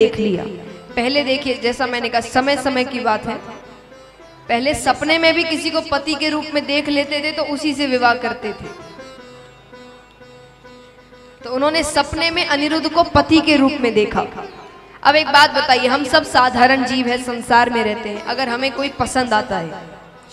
देख लिया। पहले देखिए, जैसा मैंने कहा समय समय की बात है। पहले सपने में भी किसी को पति के रूप में देख लेते थे तो उसी से विवाह करते थे। तो उन्होंने सपने में अनिरुद्ध को पति के रूप में देखा। अब एक बात बताइए, हम सब साधारण जीव है, संसार में रहते हैं। अगर हमें कोई पसंद आता है,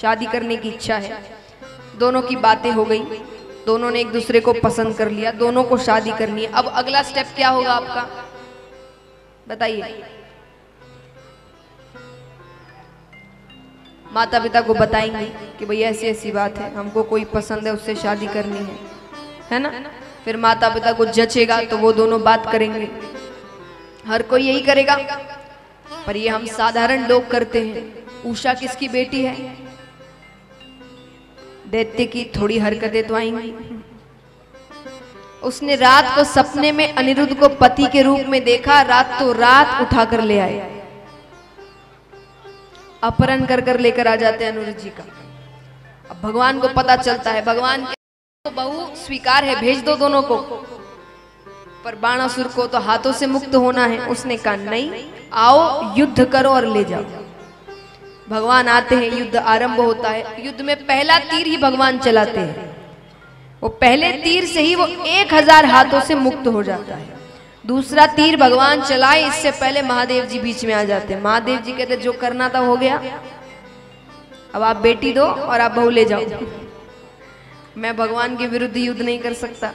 शादी करने की इच्छा है, दोनों की बातें हो गई, दोनों ने एक दूसरे को पसंद कर लिया, दोनों को शादी करनी है, अब अगला स्टेप क्या होगा आपका? बताइए। माता पिता को बताएँगे कि भैया ऐसी ऐसी बात है, हमको कोई पसंद है, उससे शादी करनी है। है ना? फिर माता पिता को जचेगा तो वो दोनों बात करेंगे। हर कोई यही करेगा। पर ये हम साधारण लोग करते हैं। उषा किसकी बेटी है? दैत्य की थोड़ी हरकतें तो आएँगी। उसने रात को सपने में अनिरुद्ध को पति के रूप में देखा, रात तो रात उठा कर ले आए। अपहरण कर कर लेकर आ जाते हैं अनिरुद्ध जी का। अब भगवान को पता चलता है, भगवान के तो बहु स्वीकार है, भेज दो दोनों को। पर बाणासुर को तो हाथों से मुक्त होना है। उसने कहा, नहीं, आओ, युद्ध करो और ले जाओ। भगवान आते हैं, युद्ध आरंभ होता है। युद्ध में पहला तीर ही भगवान चलाते हैं। वो पहले तीर से ही वो एक हज़ार हाथों से मुक्त हो जाता है। दूसरा तीर भगवान चलाए इससे पहले महादेव जी बीच में आ जाते। हैं महादेव जी कहते जो करना था हो गया। अब आप बेटी दो और आप बहू ले जाओ। मैं भगवान के विरुद्ध युद्ध नहीं कर सकता।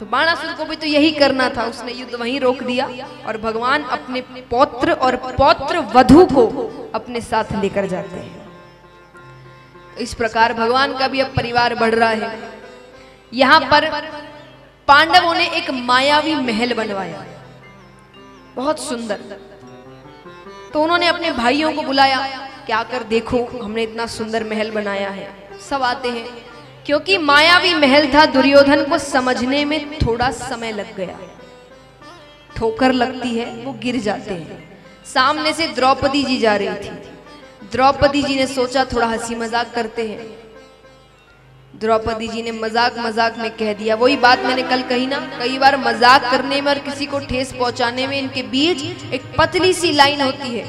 तो बाणासुर को भी तो यही करना था। उसने युद्ध वहीं रोक दिया और भगवान अपने पौत्र और पौत्र वधु को अपने साथ लेकर जाते हैं। इस प्रकार भगवान का भी अब परिवार बढ़ रहा है। यहाँ पर पांडवों ने एक मायावी महल बनवाया। बहुत सुंदर। तो उन्होंने अपने भाइयों को बुलाया क्या कर देखो, हमने इतना सुंदर महल बनाया है। सब आते हैं, क्योंकि मायावी महल था दुर्योधन को समझने में थोड़ा समय लग गया। ठोकर लगती है, वो गिर जाते हैं। सामने से द्रौपदी जी जा रही थी। द्रौपदी जी ने सोचा, थोड़ा हँसी मज़ाक करते हैं। द्रौपदी जी ने मज़ाक मज़ाक में कह दिया, वही बात मैंने कल कही ना, कई बार मज़ाक करने में और किसी को ठेस पहुँचाने में इनके बीच एक पतली सी लाइन होती है,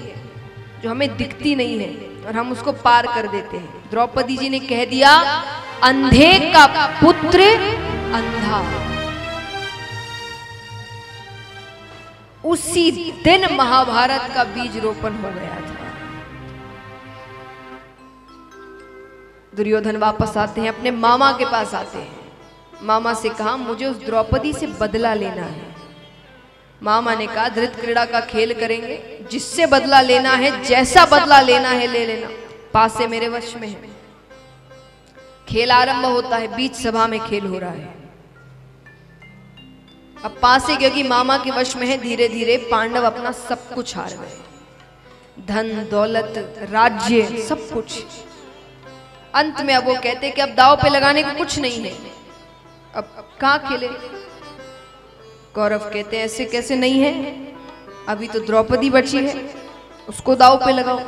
जो हमें दिखती नहीं है और हम उसको पार कर देते हैं। द्रौपदी जी ने कह दिया, अंधे का पुत्र अंधा। उसी दिन महाभारत का बीज रोपण हो गया था। दुर्योधन वापस आते हैं, अपने मामा के पास आते हैं। मामा से कहा, मुझे उस द्रौपदी से बदला लेना है। मामा ने कहा, धृत क्रीड़ा का खेल करेंगे, जिससे बदला लेना है, जैसा बदला लेना है, ले लेना। पास मेरे वश में है। खेल आरंभ होता है, बीच सभा में खेल हो रहा है। अब पास, क्योंकि मामा के वश में है धीरे धीरे पांडव अपना सब कुछ हार गए। धन, दौलत, राज्य, सब कुछ। अंत में अब वो कहते कि अब दाव पे लगाने को कुछ नहीं है। अब कहा खेले? गौरव कहते हैं, ऐसे कैसे नहीं है? अभी तो द्रौपदी बची है, उसको दाव पे लगाओ।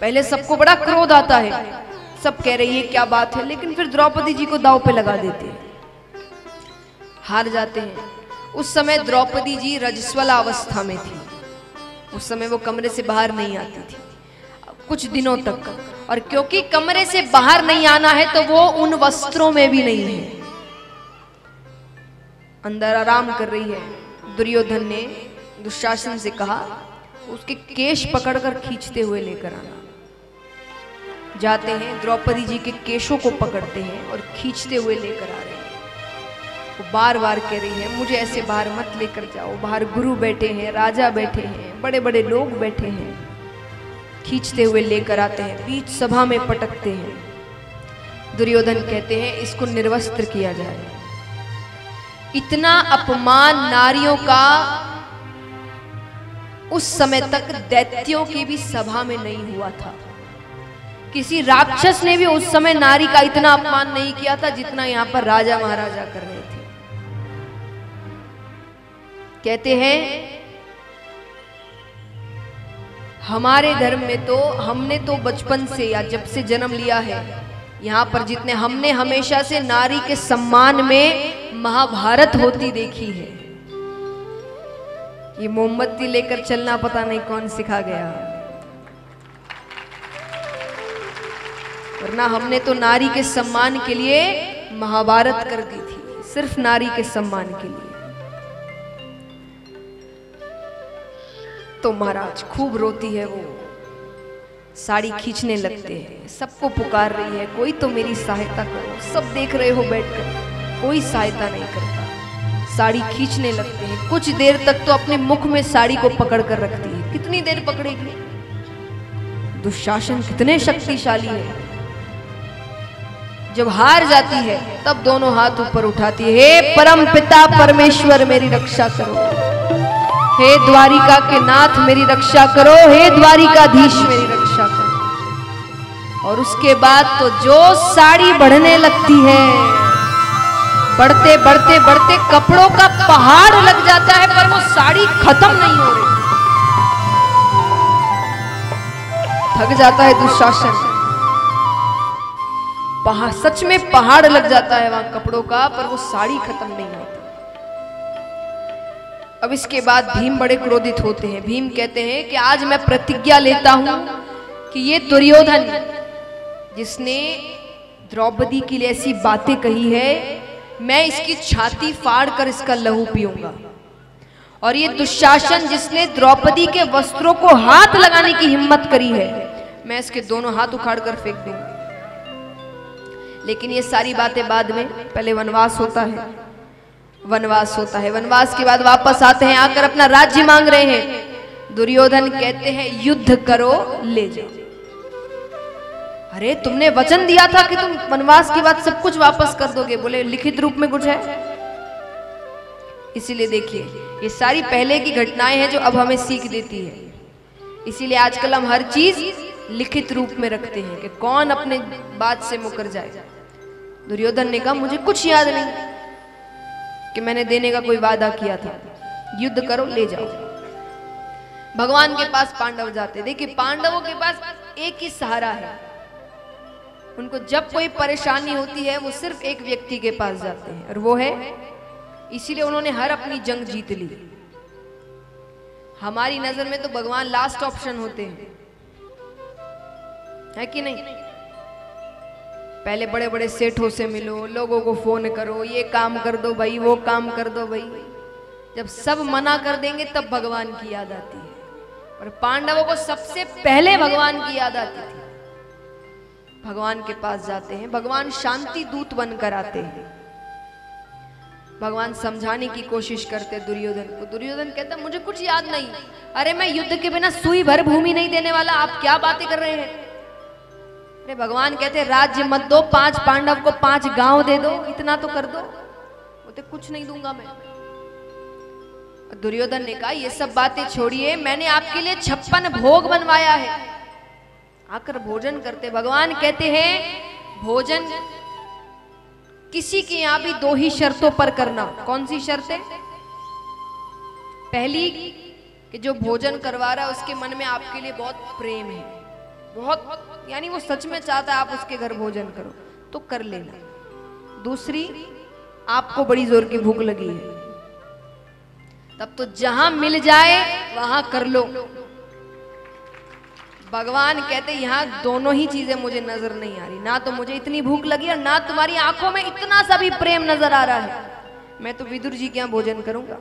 पहले सबको बड़ा क्रोध आता है। सब कह रही है क्या बात है? लेकिन फिर द्रौपदी जी को दाव पे लगा देते हैं। हार जाते हैं। उस समय द्रौपदी जी रजस्वला अवस्था में थी। उस समय वो कमरे से बाहर नहीं आती थी। कुछ दिनों तक और क्योंकि कमरे से बाहर नहीं आना है तो वो उन वस्त्रों में भी नहीं है। अंदर आराम कर रही है। दुर्योधन ने दुशासन से कहा, उसके केश पकड़कर खींचते हुए लेकर आना। जाते हैं, द्रौपदी जी के केशों को पकड़ते हैं और खींचते हुए लेकर आ रहे हैं। वो बार बार कह रही है, मुझे ऐसे बाहर मत लेकर जाओ। बाहर गुरु बैठे हैं, राजा बैठे हैं बड़े बड़े लोग बैठे हैं। खींचते हुए लेकर आते हैं, बीच सभा में पटकते हैं। दुर्योधन कहते हैं, इसको निर्वस्त्र किया जाए। इतना अपमान नारियों का उस समय तक दैत्यों की भी सभा में नहीं हुआ था। किसी राक्षस ने भी उस समय नारी का इतना अपमान नहीं किया था जितना यहाँ पर राजा महाराजा कर रहे थे। कहते हैं हमारे धर्म में तो हमने तो बचपन से या जब से जन्म लिया है, यहाँ पर जितने हमने हमेशा से नारी के सम्मान में महाभारत होती देखी है। ये मोमबत्ती लेकर चलना पता नहीं कौन सिखा गया। वरना हमने तो नारी के सम्मान के लिए महाभारत कर दी थी, सिर्फ़ नारी के सम्मान के लिए। तो महाराज खूब रोती है वो। साड़ी खींचने लगते हैं। सबको पुकार रही है, कोई तो मेरी सहायता करो। सब देख रहे हो बैठकर, कोई सहायता नहीं करता साड़ी खींचने लगते हैं। कुछ देर तक तो अपने मुख में साड़ी को पकड़ कर रखती है। कितनी देर पकड़ेगी? दुशासन कितने शक्तिशाली है। जब हार जाती है, तब दोनों हाथ ऊपर उठाती है, हे परम पिता परमेश्वर, मेरी रक्षा करो। हे द्वारिका के नाथ, मेरी रक्षा करो। हे द्वारिकाधीश मेरी रक्षा करो। और उसके बाद तो जो साड़ी बढ़ने लगती है, बढ़ते बढ़ते बढ़ते कपड़ों का पहाड़ लग जाता है, पर वो साड़ी खत्म नहीं हो रही। थक जाता है दुशासन। पहाड़, सच में पहाड़ लग जाता है वहाँ कपड़ों का, पर वो साड़ी खत्म नहीं होती। अब इसके बाद भीम बड़े क्रोधित होते हैं। भीम कहते हैं कि आज मैं प्रतिज्ञा लेता हूँ कि ये दुर्योधन, जिसने द्रौपदी के लिए ऐसी बातें कही है, मैं इसकी छाती फाड़ कर इसका लहू पीऊँगा। और ये दुशासन, जिसने द्रौपदी के वस्त्रों को हाथ लगाने की हिम्मत करी है, मैं इसके दोनों हाथ उखाड़ कर फेंक दूँगा। लेकिन ये सारी बातें बाद में, पहले वनवास होता है। वनवास होता है। वनवास के बाद वापस आते हैं, आकर अपना राज्य मांग रहे हैं। दुर्योधन कहते हैं, युद्ध करो, ले जाओ। अरे, तुमने वचन दिया था कि तुम वनवास के बाद सब कुछ वापस कर दोगे? बोले, लिखित रूप में कुछ है। इसीलिए देखिए, ये सारी पहले की घटनाएँ हैं जो अब हमें सीख देती है। इसीलिए आजकल हम हर चीज़ लिखित रूप में रखते हैं कि कौन अपने बात से मुकर जाए। दुर्योधन ने कहा, मुझे कुछ याद नहीं। कि मैंने देने का कोई वादा किया था। युद्ध करो, ले जाओ। भगवान के पास पांडव जाते। देखिए, पांडवों के पास एक ही सहारा है। उनको जब कोई परेशानी होती है, वो सिर्फ़ एक व्यक्ति के पास जाते हैं, और वो है। इसीलिए उन्होंने हर अपनी जंग जीत ली। हमारी नज़र में तो भगवान लास्ट ऑप्शन होते हैं। है कि नहीं? पहले बड़े बड़े सेठों से मिलो, लोगों को फ़ोन करो, ये काम कर दो भाई, वो काम कर दो भाई। जब सब मना कर देंगे, तब भगवान की याद आती है। और पांडवों को सबसे पहले भगवान की याद आती थी। भगवान के पास जाते हैं, भगवान शांति दूत बनकर आते हैं। भगवान समझाने की कोशिश करते दुर्योधन को। दुर्योधन कहता, मुझे कुछ याद नहीं। अरे मैं युद्ध के बिना सुई भर भूमि नहीं देने वाला। आप क्या बातें कर रहे हैं? अरे भगवान कहते राज्य मत दो, पाँच पांडव को पाँच गाँव दे दो, इतना तो कर दो। बोलते कुछ नहीं दूँगा मैं। दुर्योधन ने कहा, ये सब बातें छोड़िए, मैंने आपके लिए छप्पन भोग बनवाया है। आकर भोजन करते, भगवान कहते हैं, भोजन किसी के यहाँ भी दो ही शर्तों पर करना। कौन सी शर्तें? पहली, कि जो भोजन करवा रहा है, उसके मन में आपके लिए बहुत प्रेम है। बहुत, यानी वो सच में चाहता है आप उसके घर भोजन करो तो कर लेना। दूसरी, आपको बड़ी ज़ोर की भूख लगी है। तब तो जहाँ मिल जाए, वहाँ कर लो। भगवान कहते यहाँ दोनों ही चीज़ें मुझे नज़र नहीं आ रही। ना तो मुझे इतनी भूख लगी और ना तुम्हारी आँखों में इतना सा भी प्रेम नज़र आ रहा है। मैं तो विदुर जी के भोजन करूँगा।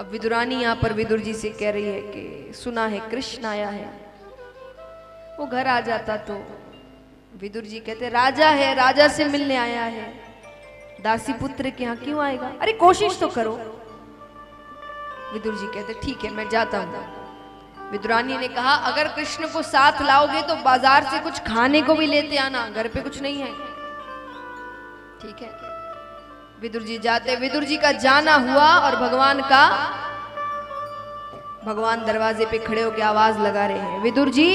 अब विदुरानी यहाँ पर विदुर जी से कह रही है कि, सुना है, कृष्ण आया है। वो घर आ जाता तो विदुर जी कहते, राजा है, राजा से मिलने आया है। दासी पुत्र के यहाँ क्यों आएगा? अरे, कोशिश तो करो। विदुर जी कहते, ठीक है, मैं जाता हूँ। विदुरानी ने कहा, अगर कृष्ण को साथ लाओगे तो बाज़ार से कुछ खाने को भी लेते आना, घर पे कुछ नहीं है। ठीक है। विदुर जी जाते, विदुर जी का जाना हुआ और भगवान का, भगवान दरवाजे पे खड़े होकर आवाज़ लगा रहे हैं। विदुर जी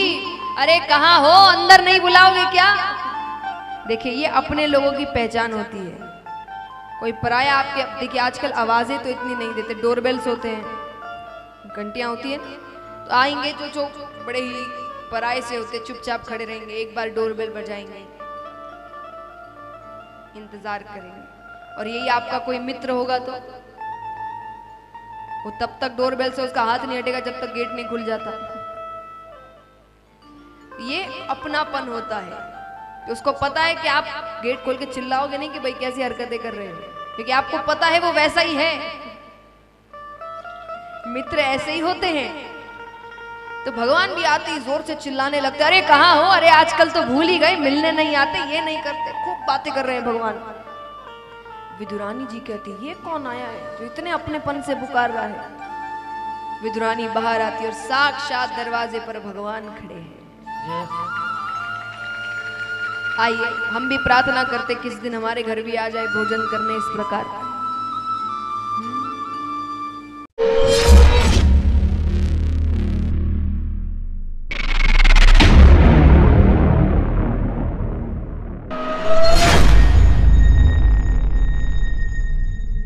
अरे कहा हो? अंदर नहीं बुलाओगे क्या? देखिए, ये अपने लोगों की पहचान होती है। कोई पराया आपके देखिए, आजकल आवाज़ें तो इतनी नहीं देते, डोरबेल्स होते हैं। घंटियाँ होती है। तो आएँगे जो जो बड़े ही पराये से होते चुपचाप खड़े रहेंगे, एक बार डोरबेल बजाएँगे। इंतज़ार करेंगे। और यही आपका कोई मित्र होगा तो? वो तब तक डोरबेल से उसका हाथ नहीं हटेगा जब तक गेट नहीं खुल जाता। ये अपनापन होता है। कि उसको पता है कि आप गेट खोल के चिल्लाओगे नहीं कि भाई कैसी हरकतें कर रहे हो? क्योंकि आपको पता है वो वैसा ही है। मित्र ऐसे ही होते हैं। तो भगवान भी आते ही ज़ोर से चिल्लाने लगते अरे कहाँ हो? अरे आजकल तो भूल ही गए, मिलने नहीं आते, ये नहीं करते। खूब बातें कर रहे हैं भगवान। विदुरानी जी कहती, ये कौन आया है जो इतने अपनेपन से पुकार रहा है? विदुरानी बाहर आती और साक्षात दरवाजे पर भगवान खड़े हैं। आइए, हम भी प्रार्थना करते किस दिन हमारे घर भी आ जाए भोजन करने इस प्रकार